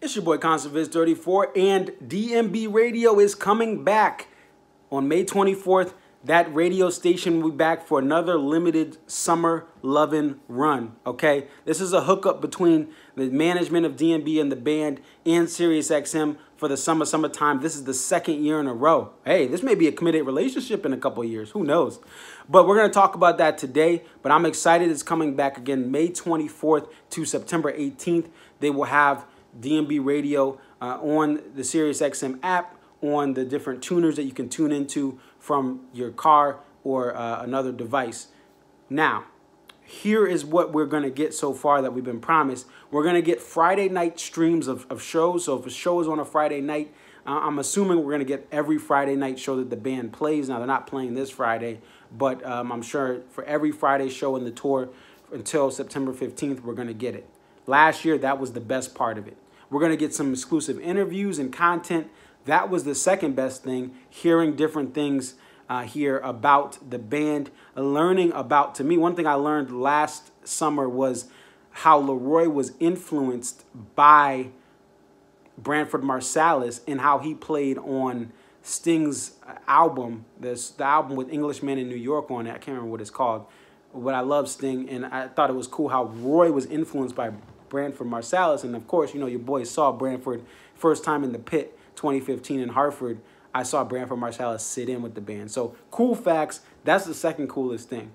It's your boy Concertvids34 and DMB Radio is coming back on May 24th. That radio station will be back for another limited summer loving run. Okay, this is a hookup between the management of DMB and the band and SiriusXM for the summer summertime. This is the second year in a row. Hey, this may be a committed relationship in a couple years. Who knows? But we're gonna talk about that today. But I'm excited. It's coming back again May 24th to September 18th. They will have DMB radio uh, on the SiriusXM app, on the different tuners that you can tune into from your car or uh, another device. Now, here is what we're going to get so far that we've been promised. We're going to get Friday night streams of, of shows. So if a show is on a Friday night, uh, I'm assuming we're going to get every Friday night show that the band plays. Now, they're not playing this Friday, but um, I'm sure for every Friday show in the tour until September 15th, we're going to get it. Last year, that was the best part of it. We're going to get some exclusive interviews and content. That was the second best thing, hearing different things uh, here about the band, learning about, to me, one thing I learned last summer was how LeRoi was influenced by Branford Marsalis and how he played on Sting's album, this the album with Englishman in New York on it. I can't remember what it's called. But I love Sting, and I thought it was cool how Roy was influenced by Branford Marsalis. And of course, you know, your boy saw Branford first time in the pit 2015 in Hartford. I saw Branford Marsalis sit in with the band. So cool facts. That's the second coolest thing.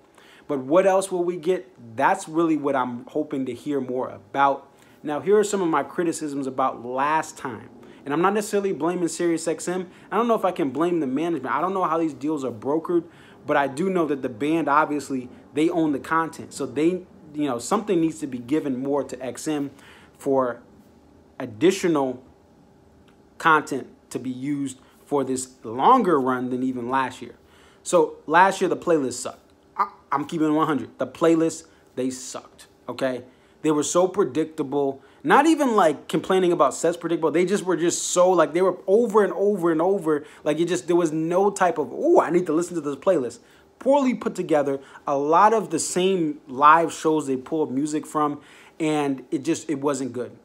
But what else will we get? That's really what I'm hoping to hear more about. Now, here are some of my criticisms about last time. And I'm not necessarily blaming SiriusXM. I don't know if I can blame the management. I don't know how these deals are brokered, but I do know that the band, obviously, they own the content. So they you know, something needs to be given more to XM for additional content to be used for this longer run than even last year. So last year, the playlist sucked. I'm keeping 100. The playlist, they sucked, okay? They were so predictable. Not even like complaining about sets predictable. They just were just so like they were over and over and over. Like it just there was no type of oh I need to listen to this playlist poorly put together. A lot of the same live shows they pulled music from, and it just it wasn't good.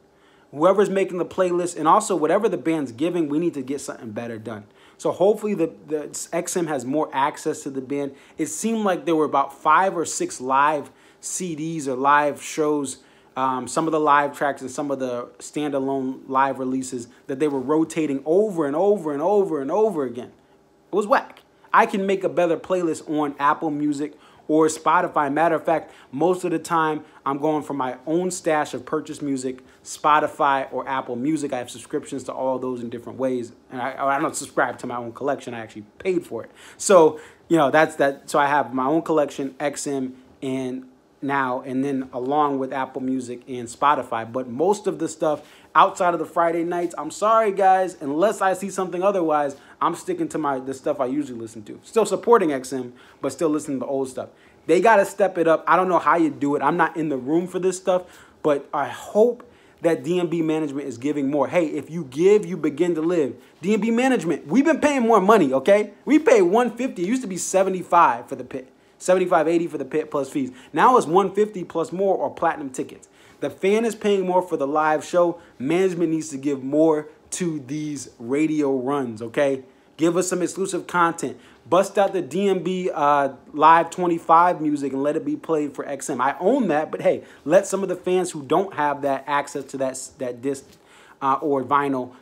Whoever's making the playlist, and also whatever the band's giving, we need to get something better done. So hopefully the, the XM has more access to the band. It seemed like there were about five or six live CDs or live shows, um, some of the live tracks and some of the standalone live releases that they were rotating over and over and over and over again. It was whack. I can make a better playlist on Apple Music or Spotify. Matter of fact, most of the time I'm going for my own stash of purchase music, Spotify or Apple Music. I have subscriptions to all those in different ways. And I, I don't subscribe to my own collection. I actually paid for it. So, you know, that's that. So I have my own collection, XM, and now, and then along with Apple Music and Spotify. But most of the stuff outside of the Friday nights, I'm sorry guys, unless I see something otherwise, I'm sticking to my the stuff I usually listen to. Still supporting XM, but still listening to old stuff. They got to step it up. I don't know how you do it. I'm not in the room for this stuff, but I hope that DMB management is giving more. Hey, if you give, you begin to live. DMB management, we've been paying more money, okay? We pay 150. It used to be 75 for the pit. 75, 80 for the pit plus fees. Now it's 150 plus more or platinum tickets. The fan is paying more for the live show. Management needs to give more to these radio runs, okay? Give us some exclusive content. Bust out the DMB uh, Live 25 music and let it be played for XM. I own that, but hey, let some of the fans who don't have that access to that, that disc uh, or vinyl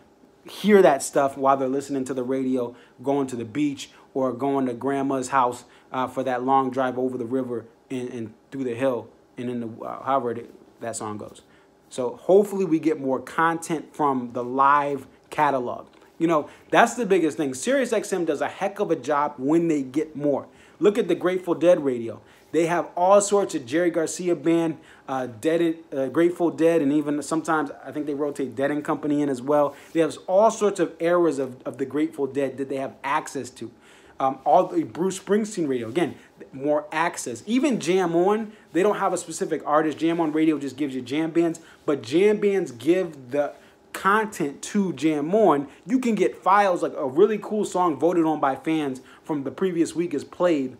hear that stuff while they're listening to the radio, going to the beach, or going to grandma's house uh, for that long drive over the river and, and through the hill and in the uh, however it, that song goes. So hopefully we get more content from the live catalog. You know, that's the biggest thing. SiriusXM does a heck of a job when they get more. Look at the Grateful Dead radio. They have all sorts of Jerry Garcia band, uh, Dead, uh, Grateful Dead, and even sometimes I think they rotate Dead and Company in as well. They have all sorts of eras of, of the Grateful Dead that they have access to. Um, all the Bruce Springsteen radio, again, more access. Even Jam On, they don't have a specific artist. Jam On Radio just gives you jam bands, but jam bands give the content to Jam On. You can get files like a really cool song voted on by fans from the previous week is played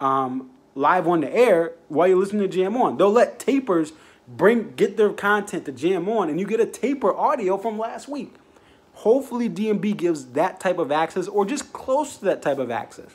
um, live on the air while you're listening to Jam On. They'll let tapers bring get their content to jam on, and you get a taper audio from last week. Hopefully, DMB gives that type of access or just close to that type of access.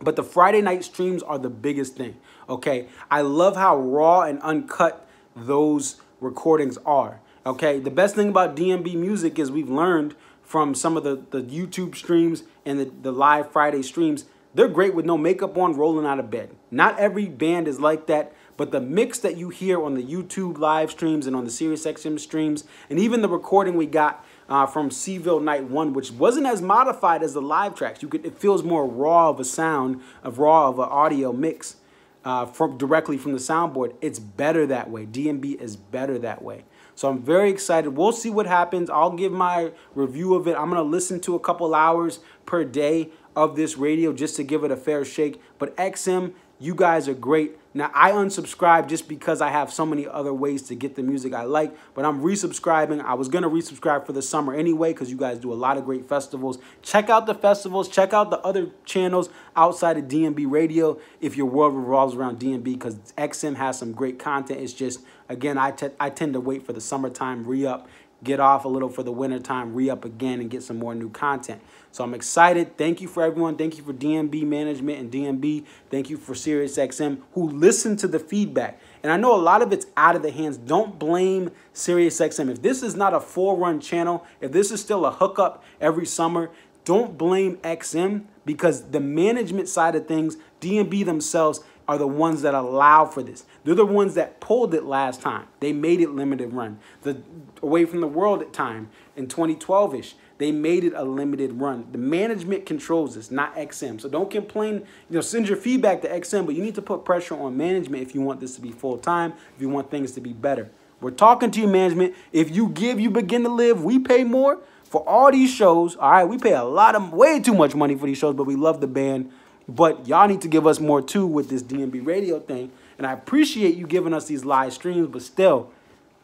But the Friday night streams are the biggest thing. Okay, I love how raw and uncut those recordings are. Okay, the best thing about DMB music is we've learned from some of the, the YouTube streams and the, the live Friday streams, they're great with no makeup on, rolling out of bed. Not every band is like that, but the mix that you hear on the YouTube live streams and on the SiriusXM streams, and even the recording we got uh, from Seville Night One, which wasn't as modified as the live tracks. You could it feels more raw of a sound, of raw of an audio mix uh, from directly from the soundboard. It's better that way. DMB is better that way. So I'm very excited. We'll see what happens. I'll give my review of it. I'm gonna listen to a couple hours per day of this radio just to give it a fair shake. But XM, you guys are great. Now, I unsubscribed just because I have so many other ways to get the music I like, but I'm resubscribing. I was going to resubscribe for the summer anyway because you guys do a lot of great festivals. Check out the festivals. Check out the other channels outside of DMB Radio if your world revolves around DMB because XM has some great content. It's just, again, I, I tend to wait for the summertime re-up get off a little for the winter time, re-up again and get some more new content. So I'm excited. Thank you for everyone. Thank you for DMB management and DMB. Thank you for SiriusXM who listened to the feedback. And I know a lot of it's out of the hands. Don't blame SiriusXM. If this is not a full run channel, if this is still a hookup every summer, don't blame XM because the management side of things, DMB themselves are the ones that allow for this. They're the ones that pulled it last time. They made it limited run. The away from the world at time in 2012ish, they made it a limited run. The management controls this, not XM. So don't complain. You know, send your feedback to XM, but you need to put pressure on management if you want this to be full time, if you want things to be better. We're talking to you, management. If you give, you begin to live. We pay more for all these shows. All right, we pay a lot of way too much money for these shows, but we love the band. But y'all need to give us more too with this DMB radio thing. And I appreciate you giving us these live streams, but still,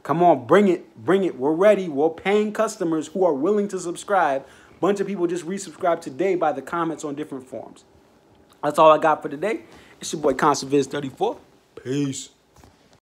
come on, bring it, bring it. We're ready. We're paying customers who are willing to subscribe. Bunch of people just resubscribed today by the comments on different forums. That's all I got for today. It's your boy Concertvids34. Peace.